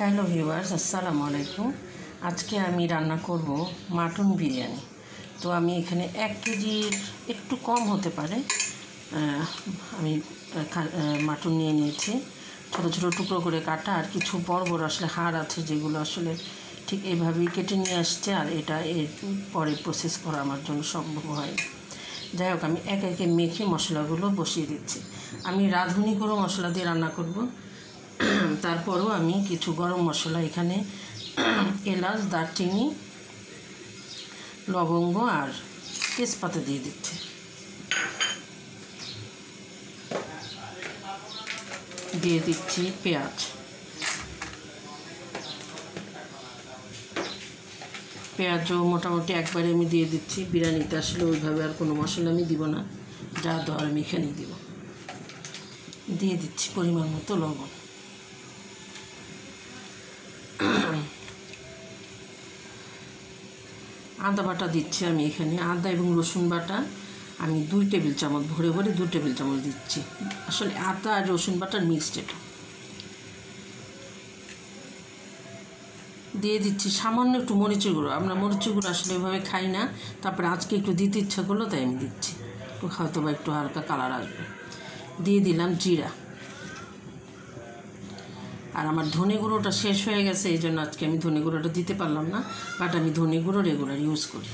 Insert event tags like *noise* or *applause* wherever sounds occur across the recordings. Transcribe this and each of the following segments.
Hello viewers, আসসালামু আলাইকুম। আজকে আমি রান্না করব মাটন বিরিয়ানি। তো আমি এখানে এক কেজির একটু কম হতে পারে আমি মাটন নিয়ে নিয়েছি। ছোটো ছোটো টুকরো করে কাটা, আর কিছু বড় বড় আসলে হাড় আছে যেগুলো আসলে ঠিক এইভাবেই কেটে নিয়ে আসছে, আর এটা এর পরে প্রসেস করা আমার জন্য সম্ভব হয়। যাই হোক, আমি এক একে মেখে মশলাগুলো বসিয়ে দিচ্ছি। আমি রাঁধুনি করে মশলা দিয়ে রান্না করব। তারপরও আমি কিছু গরম মশলা এখানে, *clears throat* এলাচ, দারচিনি, লবঙ্গ আর তেজপাতা দিয়ে দিচ্ছি। দিয়ে দিচ্ছি পেঁয়াজ। পেঁয়াজও মোটামুটি একবারে আমি দিয়ে দিচ্ছি, বিরিয়ানিতে আসলে ওইভাবে আর কোনো মশলা আমি দিব না, যা দেওয়ার আমি এখানেই দিব। দিয়ে দিচ্ছি পরিমাণ মতো লবণ। আদা বাটা দিচ্ছি আমি এখানে, আদা এবং রসুন বাটা। আমি দুই টেবিল চামচ, ভরে ভরে দুই টেবিল চামচ দিচ্ছি। আসলে আদা আর রসুন বাটার মিক্সড এটা। দিয়ে দিচ্ছি সামান্য একটু মরিচের গুঁড়ো। আমরা মরিচের গুঁড়ো আসলে এভাবে খাই না। তারপরে আজকে একটু দিতে ইচ্ছা করল, তাই আমি দিচ্ছি। হয়তো বা একটু হালকা কালার আসবে। দিয়ে দিলাম জিরা। আর আমার ধনে গুঁড়োটা শেষ হয়ে গেছে, এই জন্য আজকে আমি ধনে গুঁড়োটা দিতে পারলাম না বাট আমি ধনে গুঁড়ো রেগুলার ইউজ করি।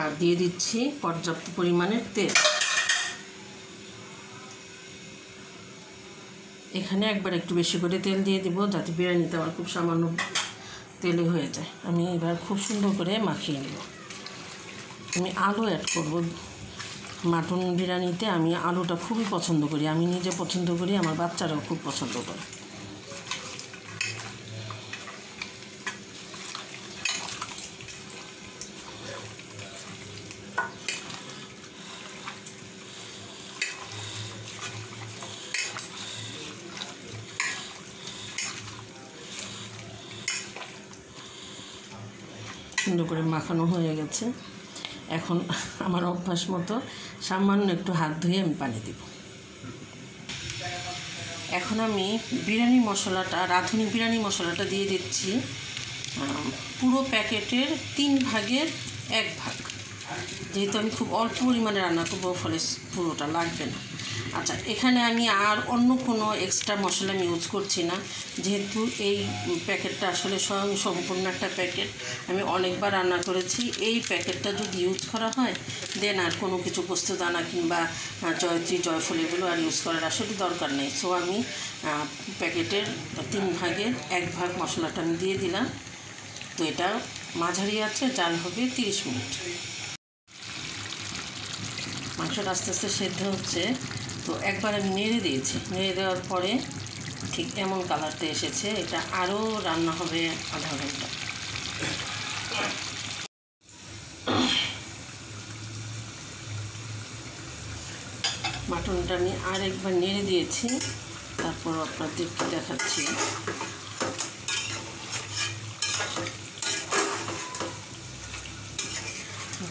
আর দিয়ে দিচ্ছি পর্যাপ্ত পরিমাণের তেল। এখানে একবার একটু বেশি করে তেল দিয়ে দিব, যাতে বিরিয়ানিতে আমার খুব সামান্য তেলে হয়ে যায়। আমি এবার খুব সুন্দর করে মাখিয়ে নেব। আমি আলু অ্যাড করব। মাটন বিরিয়ানিতে আমি আলুটা খুবই পছন্দ করি। আমি নিজে পছন্দ করি, আমার বাচ্চারাও খুব পছন্দ করে। সুন্দর করে মাখানো হয়ে গেছে। এখন আমার অভ্যাস মতো সামান্য একটু হাত ধুয়ে আমি পানি দিব। এখন আমি বিরিয়ানি মশলাটা, রাঁধুনি বিরিয়ানি মশলাটা দিয়ে দিচ্ছি পুরো প্যাকেটের তিন ভাগের এক ভাগ। যেহেতু আমি খুব অল্প পরিমাণে রান্না করব, ফলে পুরোটা লাগবে না। আচ্ছা এখানে আমি আর অন্য কোনো এক্সট্রা মশলা আমি ইউজ করছি না। যেহেতু এই প্যাকেটটা আসলে স্বয়ং সম্পূর্ণ একটা প্যাকেট, আমি অনেকবার রান্না করেছি। এই প্যাকেটটা যদি ইউজ করা হয় দেন আর কোনো কিছু পোস্ত দানা কিংবা জয়ত্রী, জয়ফল এগুলো আর ইউজ করার আসলে দরকার নেই। সো আমি প্যাকেটের তিন ভাগের এক ভাগ মশলাটা আমি দিয়ে দিলাম। তো এটা মাঝারি আছে, জাল হবে তিরিশ মিনিট। মাংসটা আস্তে আস্তে সেদ্ধ হচ্ছে। তো একবার আমি নেড়ে দিয়েছি। নেড়ে দেওয়ার পরে ঠিক এমন কালারটা এসেছে। এটা আরও রান্না হবে আধা ঘণ্টা। মাটনটা আমি আর একবার নেড়ে দিয়েছি। তারপর আপনাদেরকে দেখাচ্ছি।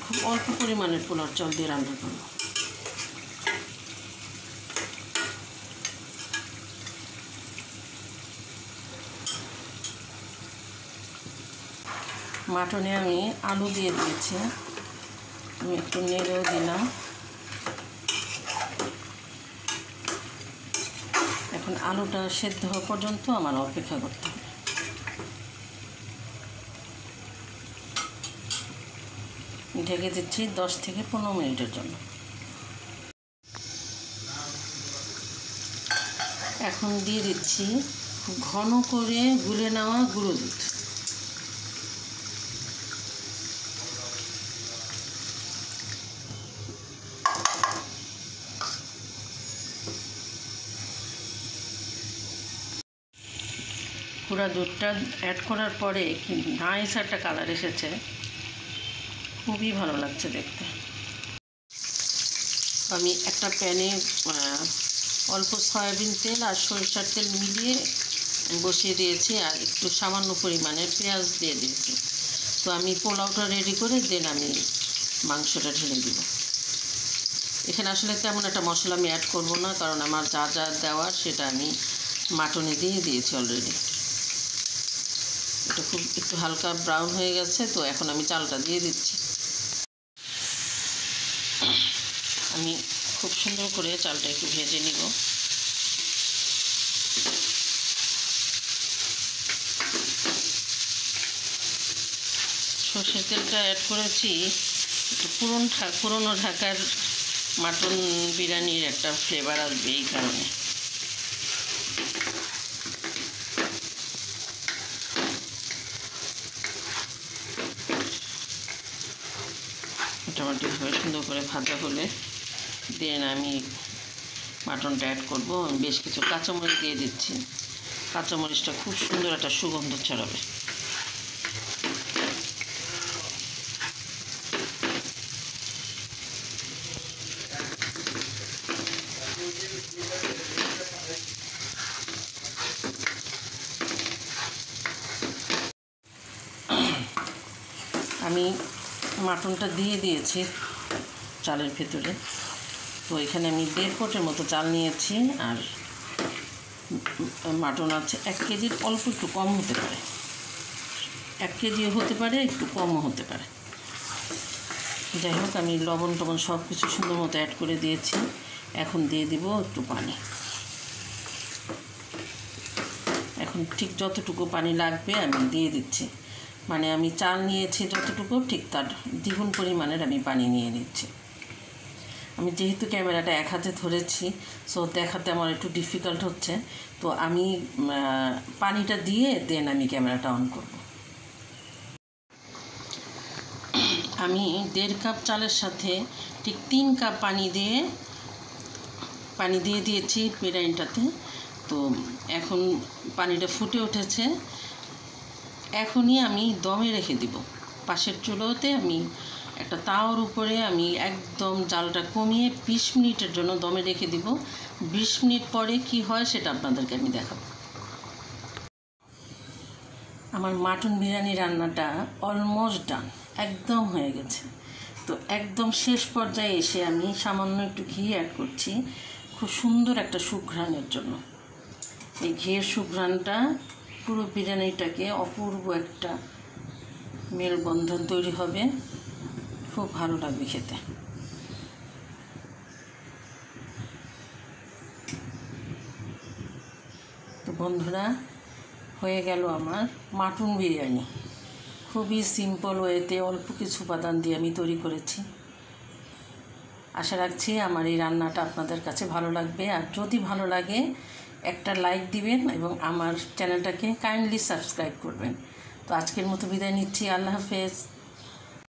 খুব অল্প পরিমাণের পোলার চাল দিয়ে রান্না করব। মাটনে আমি আলু দিয়ে দিয়েছি। আমি একটু নেড়েও দিলাম। এখন আলুটা সেদ্ধ হওয়া পর্যন্ত আমার অপেক্ষা করতে হবে। ঢেকে দিচ্ছি দশ থেকে পনেরো মিনিটের জন্য। এখন দিয়ে দিচ্ছি ঘন করে গুলে নেওয়া গুঁড়ো দুধ। পুরা দুধটা অ্যাড করার পরে কি নাইস একটা কালার এসেছে। খুবই ভালো লাগছে দেখতে। আমি একটা প্যানে অল্প সয়াবিন তেল আর সরিষার তেল মিলিয়ে বসিয়ে দিয়েছি আর একটু সামান্য পরিমাণের পেঁয়াজ দিয়ে দিয়েছি। তো আমি পোলাওটা রেডি করে দেন আমি মাংসটা ঢেলে দিব। এখানে আসলে তেমন একটা মশলা আমি অ্যাড করব না কারণ আমার যা যা দেওয়ার সেটা আমি মাটনে দিয়ে দিয়েছি অলরেডি এটা খুব, একটু হালকা ব্রাউন হয়ে গেছে, তো এখন আমি চালটা দিয়ে দিচ্ছি। আমি খুব সুন্দর করে চালটা একটু ভেজে নিব। সর্ষের তেলটা অ্যাড করেছি, একটু পুরন পুরনো ঢাকার মাটন বিরিয়ানির একটা ফ্লেভার আসবে এই কারণে। মোটামুটিভাবে সুন্দর করে ভাজা হলে। দেন আমি মাটনটা অ্যাড করব। আমি বেশ কিছু কাঁচামরিচ দিয়ে দিচ্ছি। কাঁচামরিচটা খুব সুন্দর একটা সুগন্ধ ছড়াবে। আমি মাটনটা দিয়ে দিয়েছি চালের ভেতরে। তো এখানে আমি দেড় ফুটের মতো চাল নিয়েছি আর মাটন আছে এক কেজির অল্প একটু কম হতে পারে। এক কেজি হতে পারে, একটু কমও হতে পারে। যাই হোক, আমি লবণ টবণ সব কিছু সুন্দর মতো অ্যাড করে দিয়েছি। এখন দিয়ে দিব একটু পানি। এখন ঠিক যতটুকু পানি লাগবে আমি দিয়ে দিচ্ছি। মানে আমি চাল নিয়েছি যতটুকু, ঠিক তার দ্বিগুণ পরিমাণের আমি পানি নিয়ে নিচ্ছি। আমি যেহেতু ক্যামেরাটা এক হাতে ধরেছি সো দেখাতে আমার একটু ডিফিকাল্ট হচ্ছে, তো আমি পানিটা দিয়ে দেন আমি ক্যামেরাটা অন করব। আমি দেড় কাপ চালের সাথে ঠিক তিন কাপ পানি দিয়ে পানি দিয়ে দিয়েছি বিরিয়ানিটাতে তো এখন পানিটা ফুটে উঠেছে। এখনই আমি দমে রেখে দিব। পাশের চুলোতে আমি একটা তাওয়ার উপরে আমি একদম জালটা কমিয়ে বিশ মিনিটের জন্য দমে রেখে দিব। বিশ মিনিট পরে কি হয় সেটা আপনাদেরকে আমি দেখাবো। আমার মাটন বিরিয়ানি রান্নাটা অলমোস্ট ডান একদম হয়ে গেছে। তো একদম শেষ পর্যায়ে এসে আমি সামান্য একটু ঘি অ্যাড করছি, খুব সুন্দর একটা সুঘ্রাণের জন্য। এই ঘিয়ের সুঘ্রাণটা পুরো বিরিয়ানিটাকে অপূর্ব একটা মেলবন্ধন তৈরি হবে। খুব ভালো লাগবে খেতে। তো বন্ধুরা, হয়ে গেল আমার মাটন বিরিয়ানি। খুবই সিম্পল ওয়েতে অল্প কিছু উপাদান দিয়ে আমি তৈরি করেছি। আশা রাখছি আমার এই রান্নাটা আপনাদের কাছে ভালো লাগবে। আর যদি ভালো লাগে একটা লাইক দিবেন এবং আমার চ্যানেলটাকে কাইন্ডলি সাবস্ক্রাইব করবেন। তো আজকের মতো বিদায় নিচ্ছি। আল্লাহ হাফেজ।